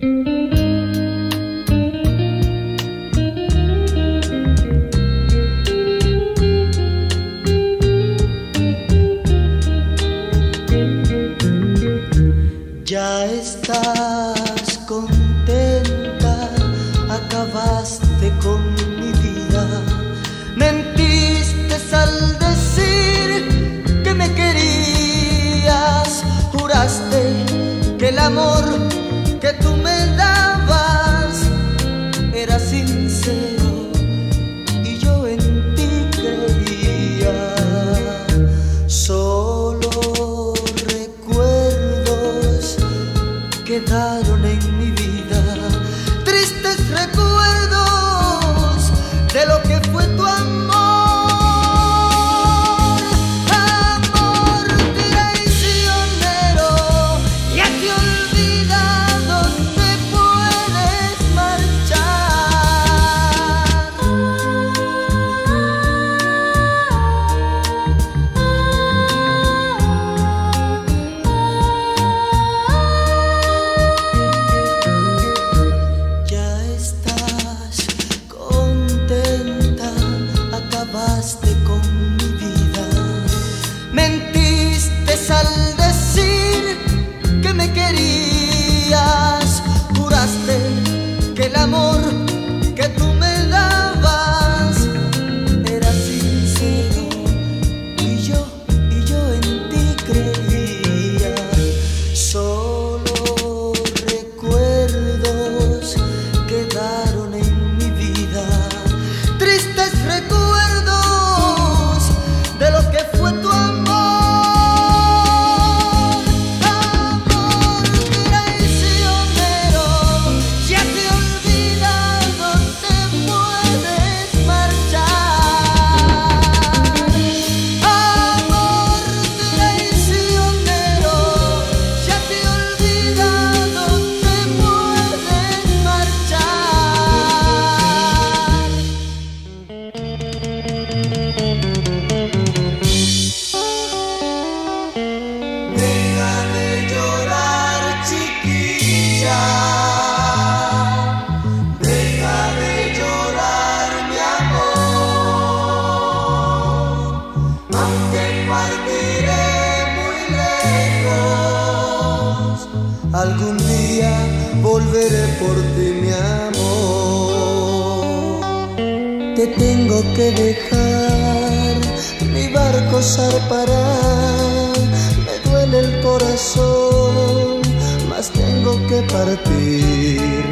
Mm-hmm. سلام te tengo que dejar, mi barco zarpará, me duele el corazón, mas tengo que partir.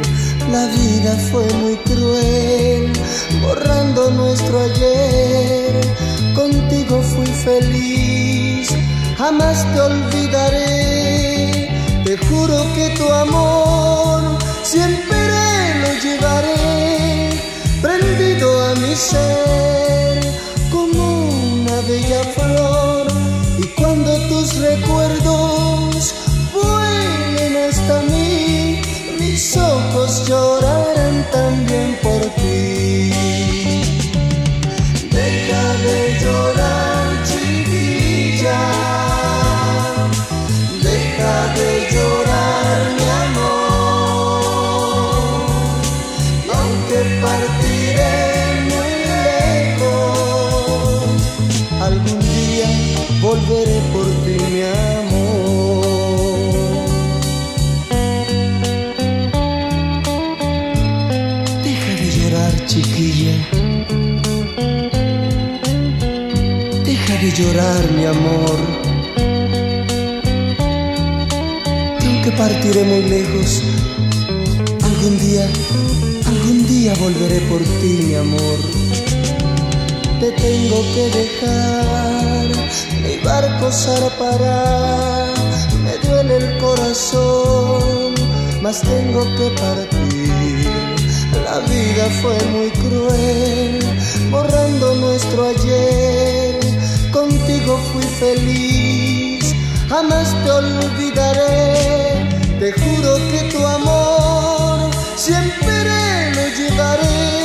La vida fue muy cruel, borrando nuestro ayer, contigo fui feliz, jamás te olvidaré, te juro que tu amor siempre lo llevaré florecer como una bella flor y cuando tus recuerdos vuelven hasta mí, mis ojos llorarán también. llorar, mi amor. Y aunque partiré muy lejos, algún día, algún día volveré por ti, mi amor. Te tengo que dejar, mi barco zarpará, me duele el corazón, mas tengo que partir. La vida fue muy cruel, borrando nuestro ayer contigo fui feliz, jamás te olvidaré, te juro que tu amor siempre lo llevaré.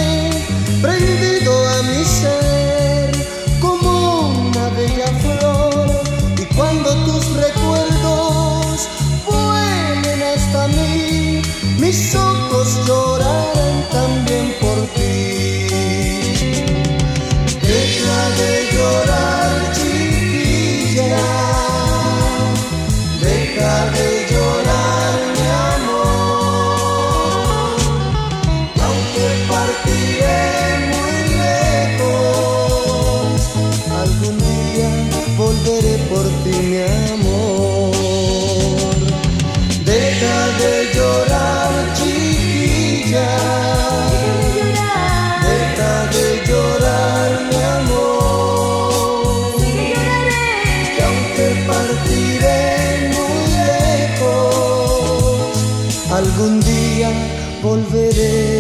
Volveré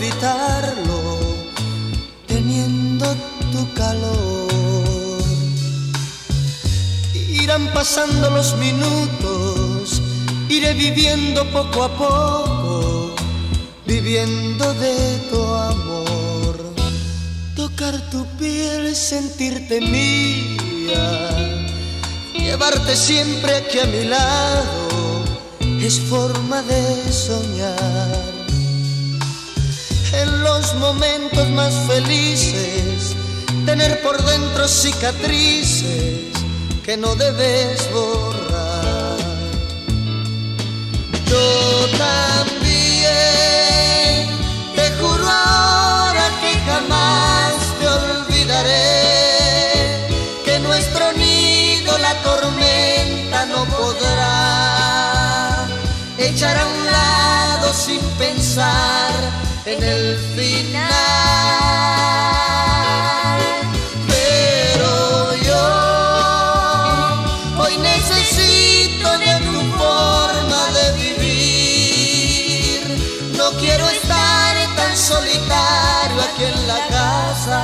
evitarlo, teniendo tu calor. Irán pasando los minutos, iré viviendo poco a poco, viviendo de tu amor. Tocar tu piel, sentirte mía Llevarte siempre aquí a mi lado es forma de soñar. Los momentos más felices, tener por dentro cicatrices que no debes borrar. Yo también te juro ahora que jamás te olvidaré que nuestro nido la tormenta no podrá echar a un lado sin pensar en el final. Pero yo hoy necesito de tu forma de vivir. No quiero estar tan solitario aquí en la casa.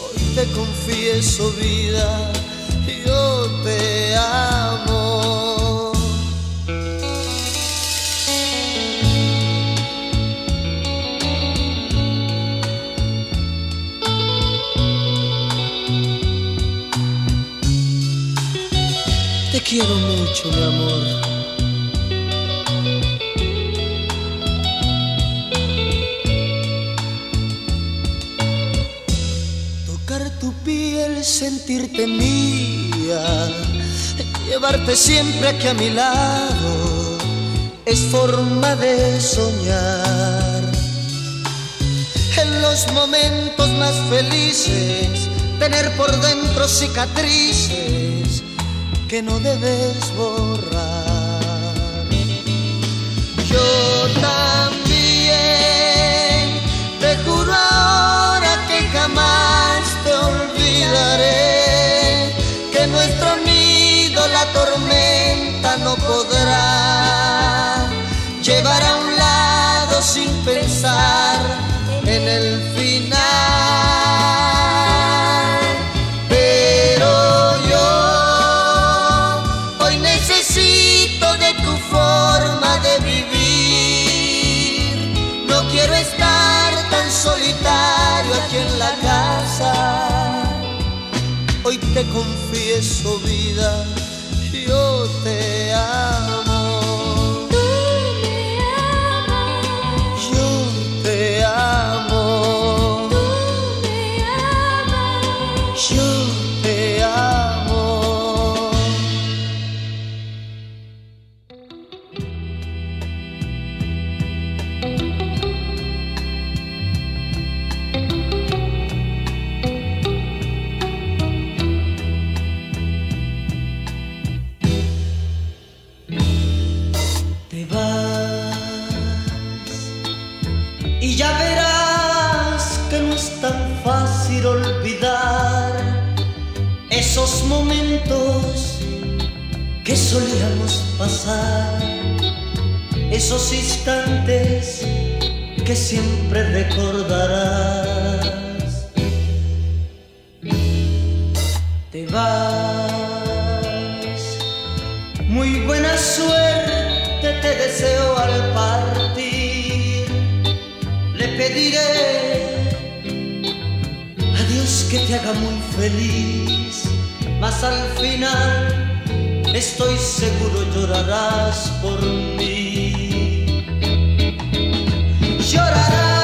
Hoy te confieso vida, quiero mucho, mi amor. Tocar tu piel, sentirte mía, llevarte siempre aquí a mi lado, es forma de soñar. En los momentos más felices, tener por dentro cicatrices que no debes borrar. Yo también te juro ahora que jamás te olvidaré, te confieso vida, yo te amo. Pasar, esos instantes que siempre recordarás. Te vas, muy buena suerte te deseo al partir, le pediré a Dios que te haga muy feliz, mas al final estoy seguro llorarás por mí. fácil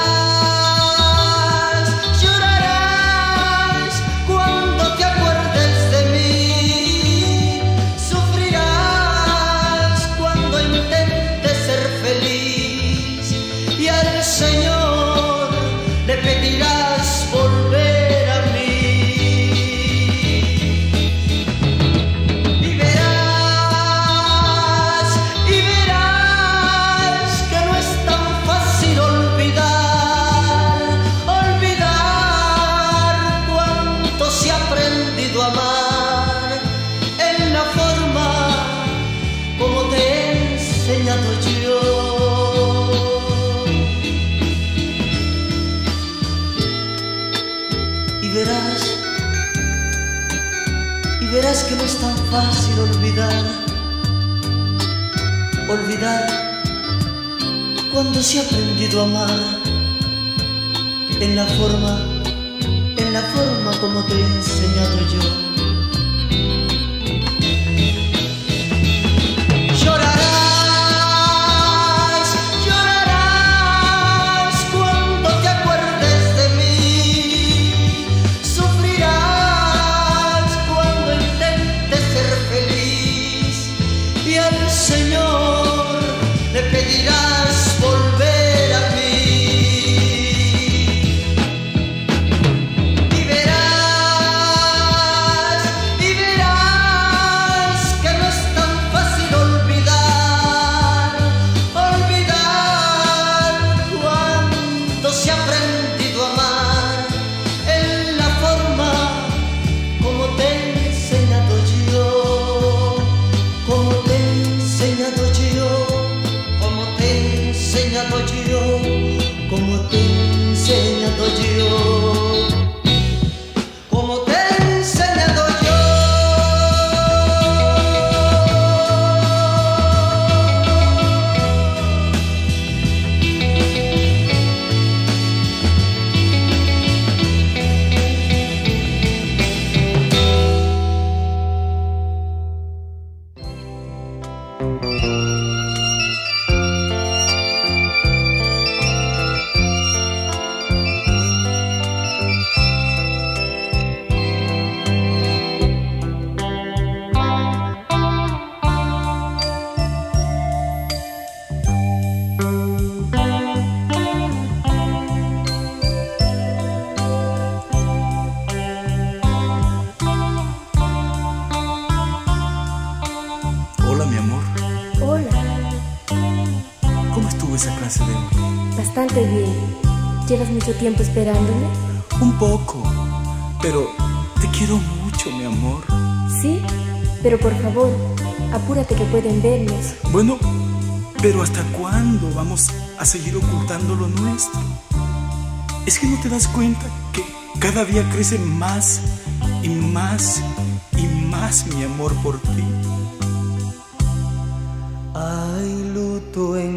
tiempo esperándome? Un poco, pero te quiero mucho, mi amor. Sí, pero por favor, apúrate que pueden vernos. Bueno, pero ¿hasta cuándo vamos a seguir ocultando lo nuestro? Es que no te das cuenta que cada día crece más y más y más mi amor por ti. Hay luto en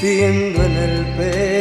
sintiendo en el pecho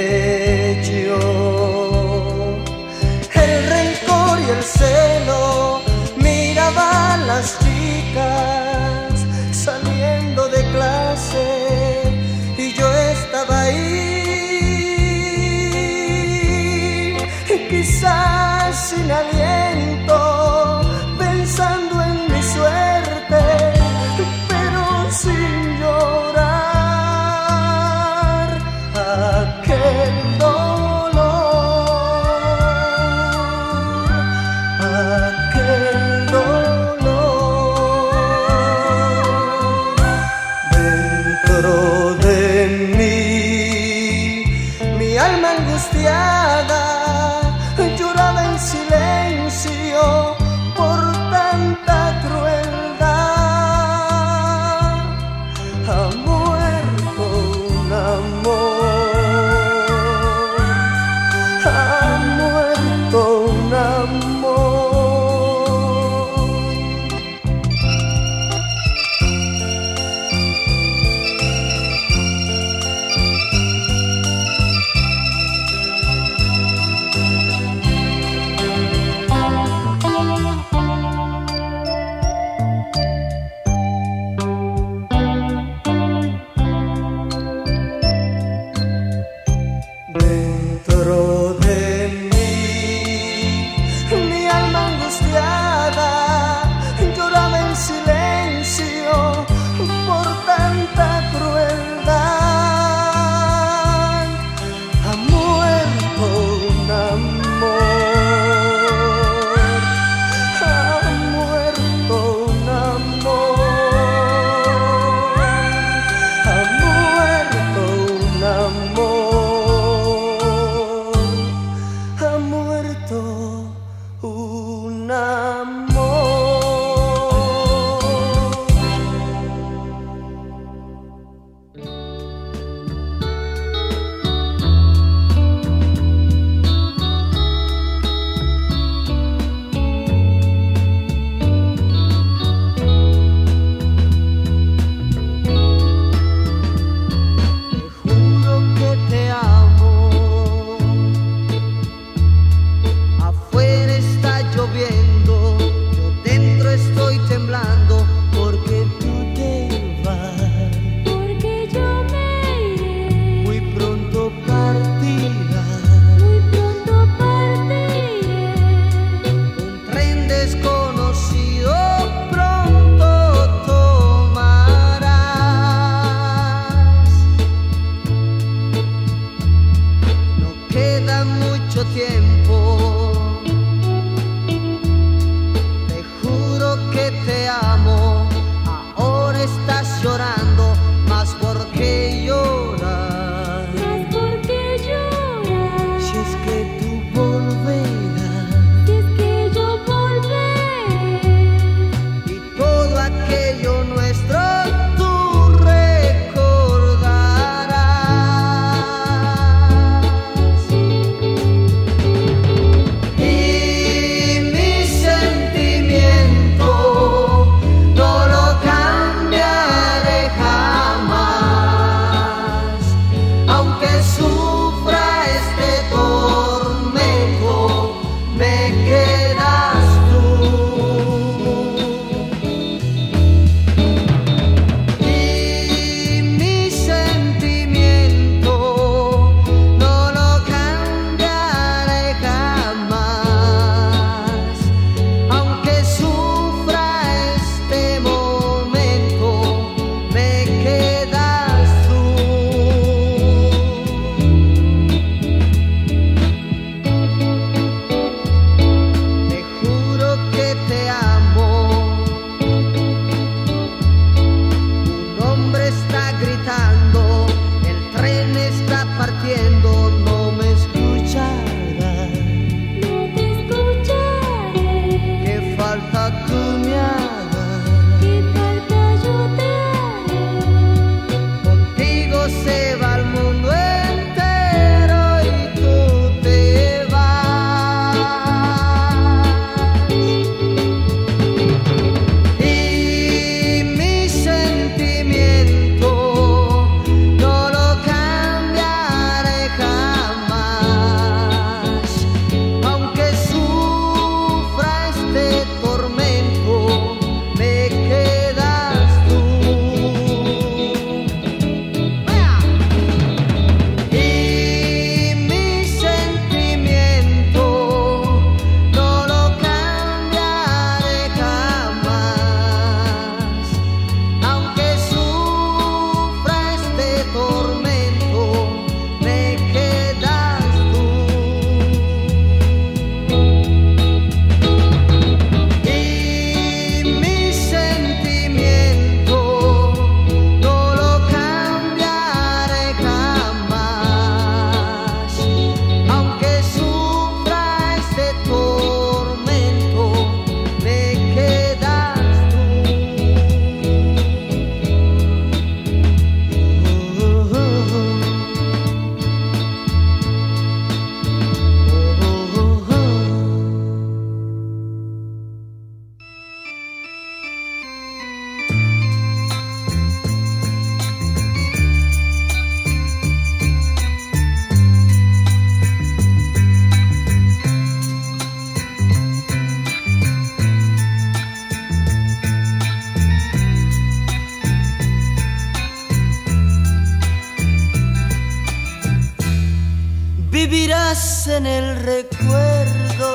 en el recuerdo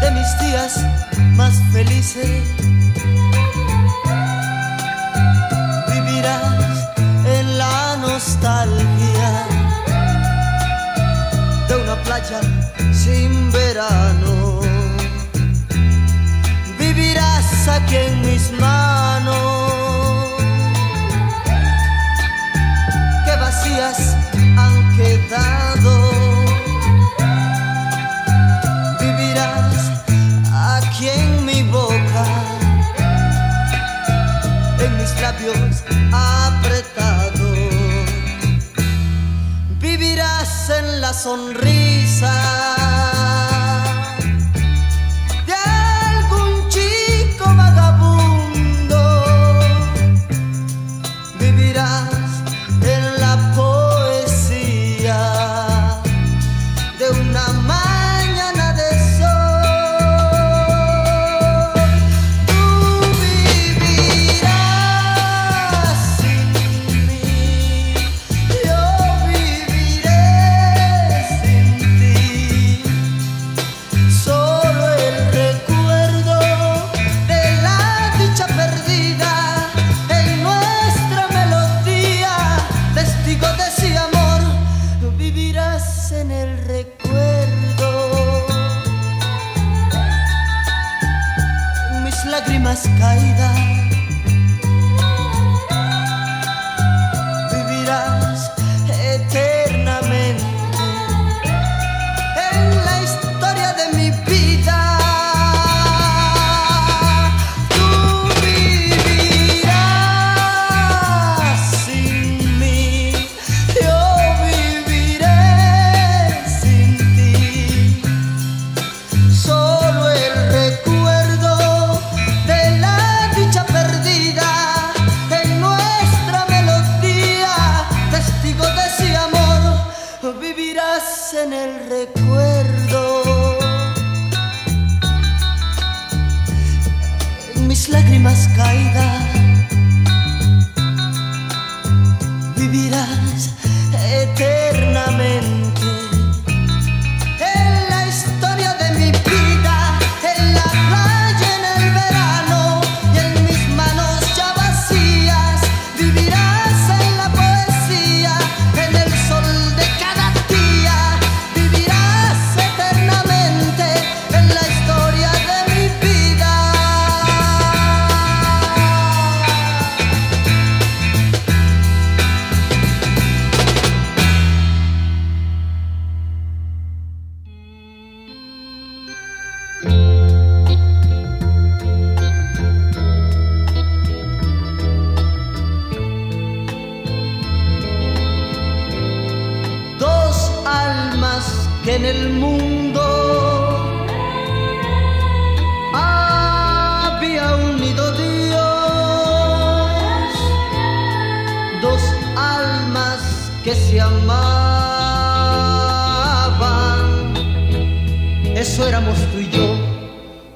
de mis días más felices. Vivirás en la nostalgia de una playa sin verano. Vivirás aquí en mis manos sonrisa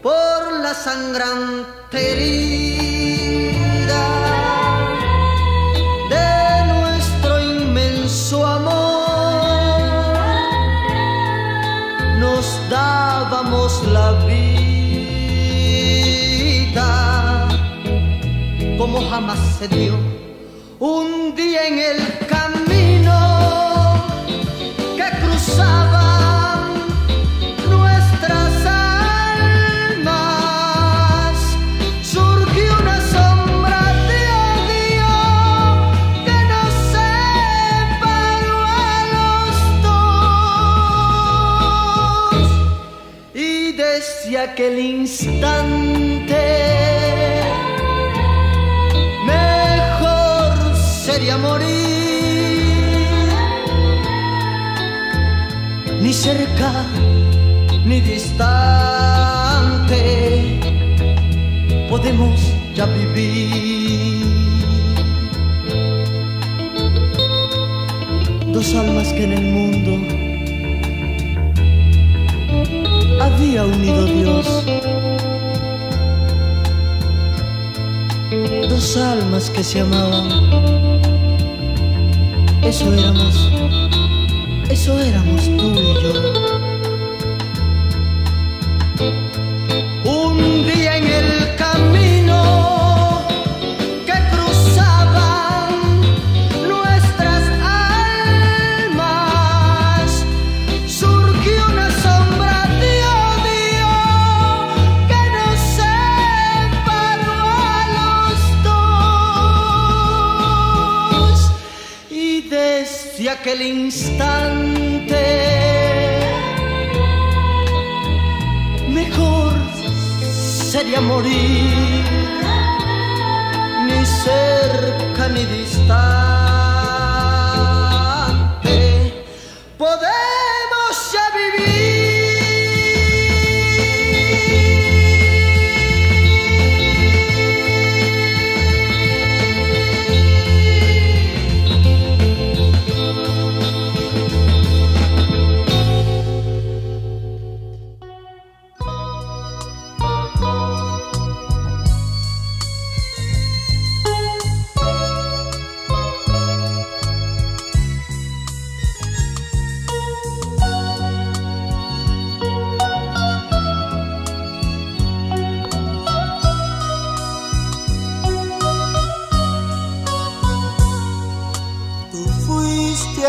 por la sangrante herida de nuestro inmenso amor. Nos dábamos la vida como jamás se dio un día en el aquel instante. Mejor sería morir, ni cerca ni distante. Podemos ya vivir. Dos almas que en el mundo unido Dios. Dos almas que se amaban. Eso éramos, eso éramos tú y yo. aquel instante. Mejor sería morir, ni cerca ni distante.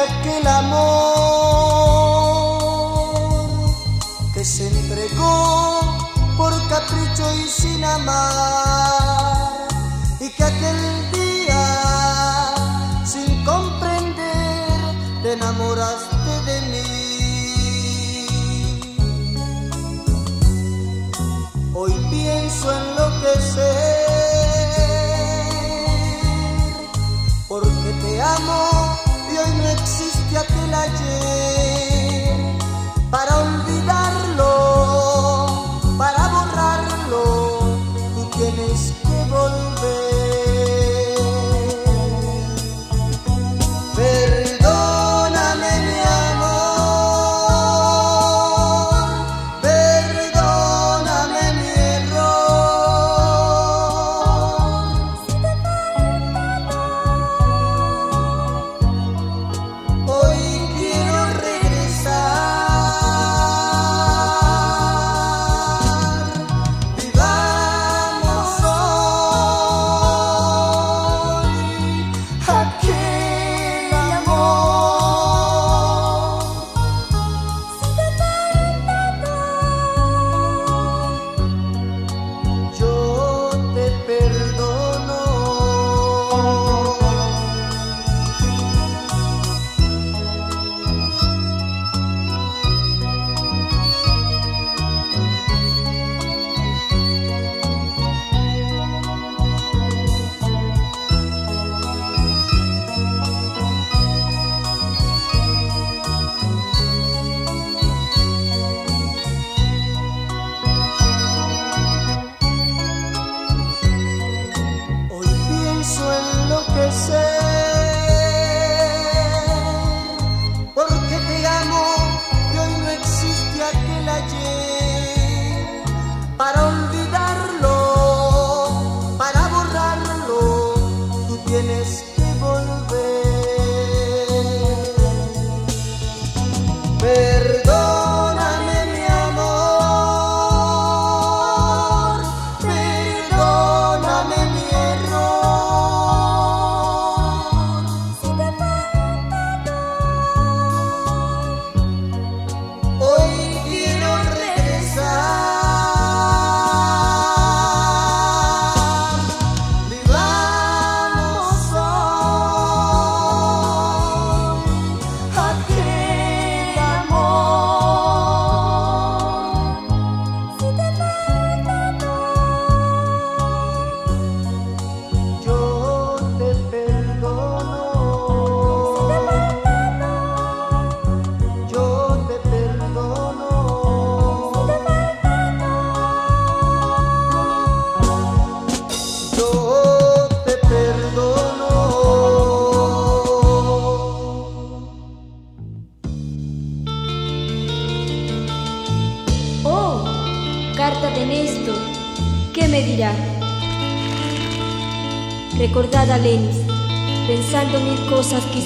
aquel amor que se entregó por capricho y sin amar.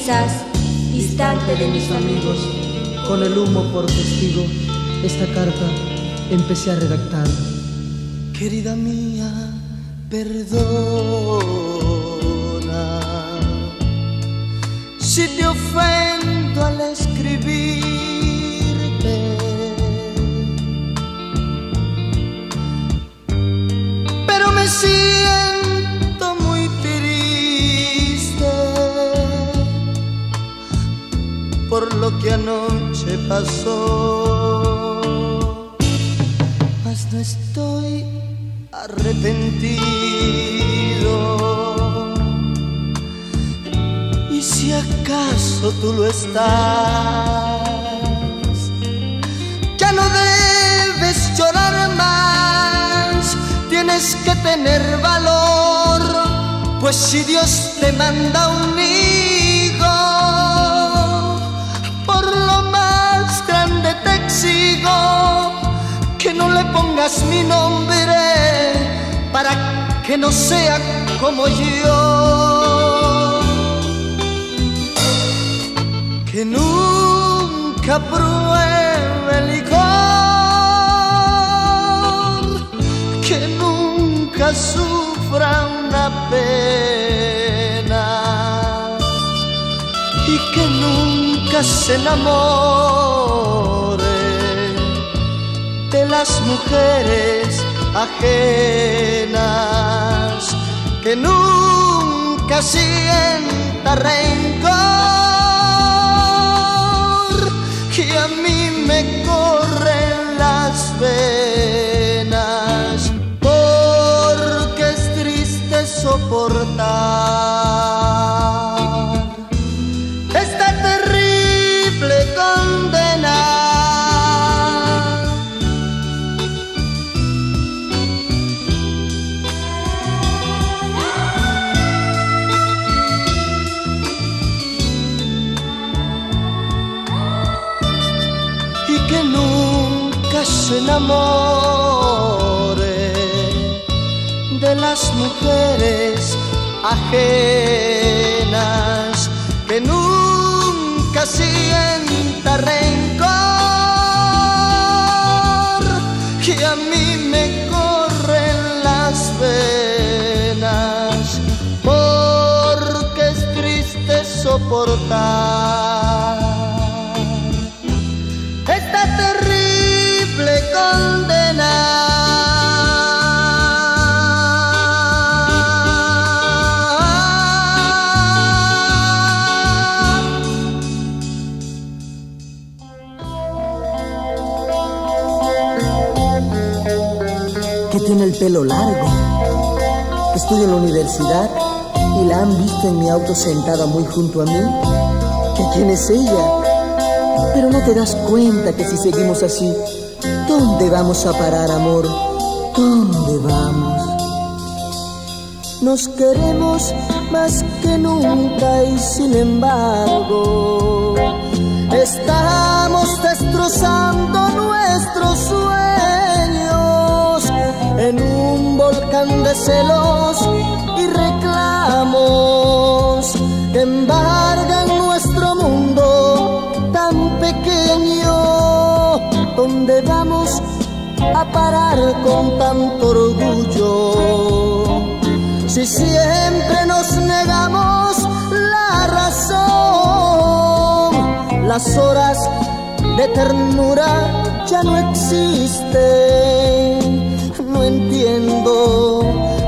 quizás distante de mis amigos, con el humo por testigo, esta carta empecé a redactar. Querida mía, perdona si te ofendo al escribir que anoche pasó. Mas no estoy arrepentido. Y si acaso tú lo estás, ya no debes llorar más, tienes que tener valor, pues si Dios te manda un que no le pongas mi nombre para que no sea como yo. Que nunca pruebe el licor, que nunca sufra una pena y que nunca se enamore las mujeres ajenas, que nunca sienta rencor, que a mí me corren las venas, porque es triste soportar enamore de las mujeres ajenas, que nunca sienta rencor, pelo largo, que estudia en la universidad y la han visto en mi auto sentada muy junto a mí. ¿Que quién es ella? Pero no te das cuenta que si seguimos así, ¿dónde vamos a parar, amor? ¿Dónde vamos? Nos queremos más que nunca y sin embargo estamos destrozando nuestros sueños de celos y reclamos. Que embargan nuestro mundo tan pequeño donde vamos a parar con tanto orgullo. Si siempre nos negamos la razón las horas de ternura ya no existen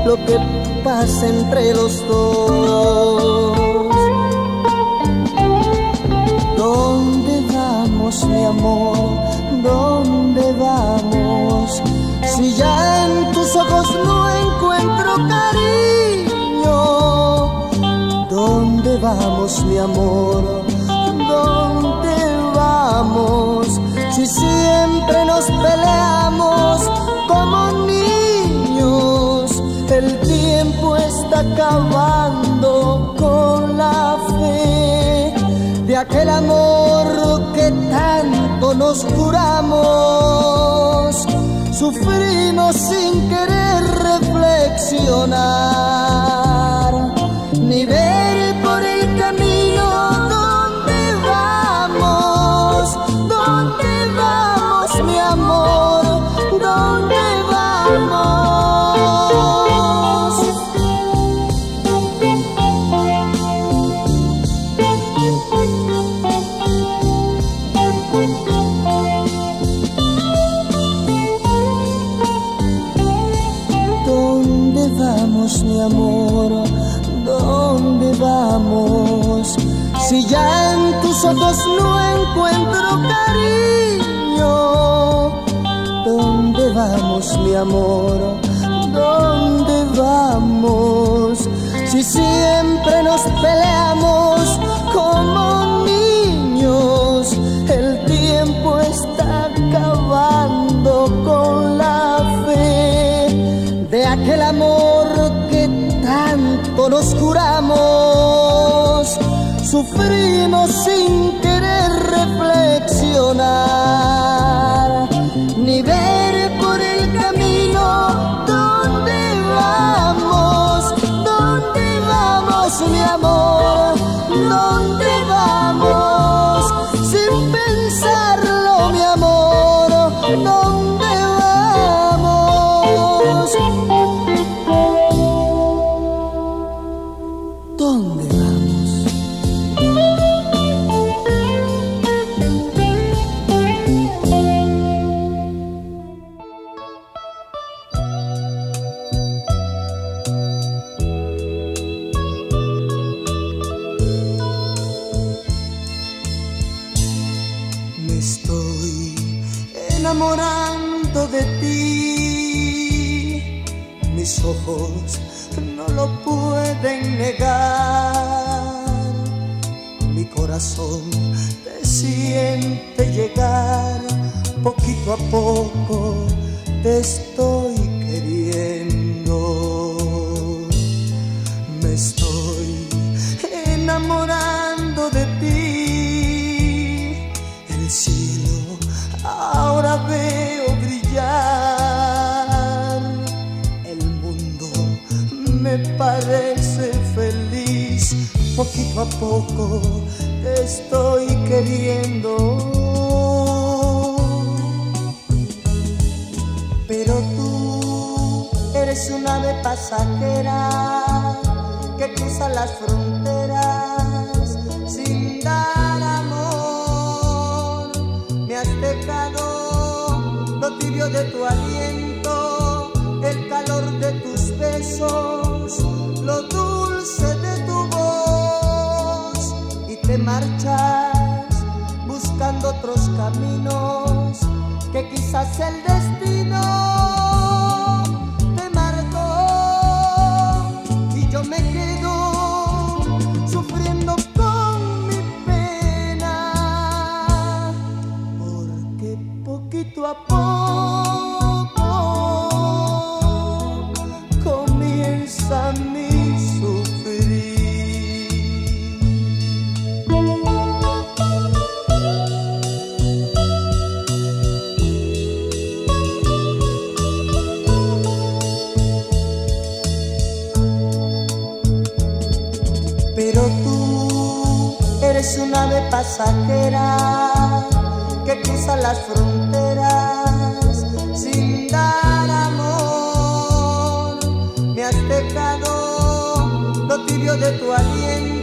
lo que pasa entre los dos ¿Dónde vamos, mi amor? ¿Dónde vamos? Si ya en tus ojos no encuentro cariño, ¿dónde vamos, mi amor? ¿Dónde vamos? Si siempre nos peleamos acabando con la fe de aquel amor que tanto nos juramos. Sufrimos sin querer reflexionar, mi amor, ¿dónde vamos? Si siempre nos peleamos como niños, el tiempo está acabando con la fe de aquel amor que tanto nos curamos, sufrimos sin estoy queriendo. Pero tú eres un ave pasajera que cruza las fronteras sin dar amor. Me has dejado lo tibio de tu aliento, el calor de tus besos. caminos que quizás el destino las fronteras sin dar amor. Me has dejado lo tibio de tu aliento.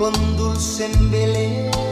Con dulce embeleso